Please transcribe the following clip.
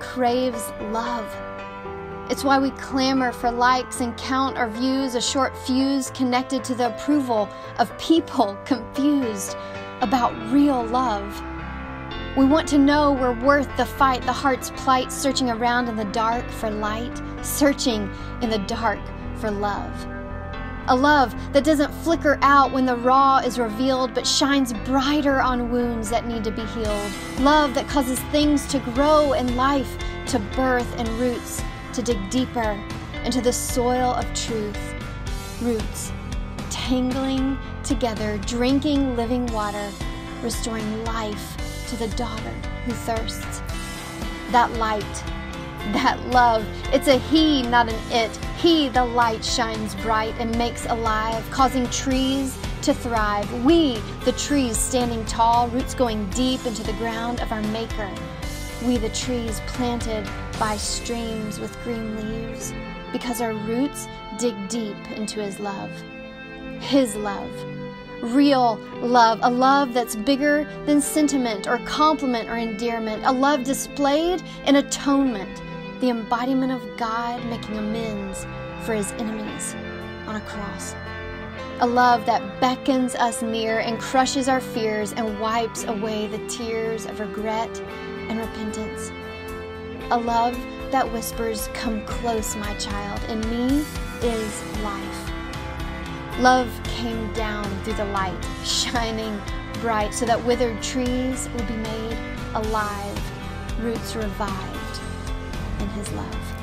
craves love. It's why we clamor for likes and count our views, a short fuse connected to the approval of people confused about real love. We want to know we're worth the fight, the heart's plight, searching around in the dark for light, searching in the dark for love. A love that doesn't flicker out when the raw is revealed, but shines brighter on wounds that need to be healed. Love that causes things to grow in life, to birth and roots to dig deeper into the soil of truth. Roots tangling together, drinking living water, restoring life to the daughter who thirsts. That light, that love, it's a he, not an it. He, the light, shines bright and makes alive, causing trees to thrive. We, the trees, standing tall, roots going deep into the ground of our Maker. We, the trees planted by streams with green leaves, because our roots dig deep into His love. His love. Real love, a love that's bigger than sentiment or compliment or endearment, a love displayed in atonement, the embodiment of God making amends for His enemies on a cross. A love that beckons us near and crushes our fears and wipes away the tears of regret and repentance. A love that whispers, Come close, my child. In me is life. Love came down through the light, shining bright, so that withered trees would be made alive, roots revived his love.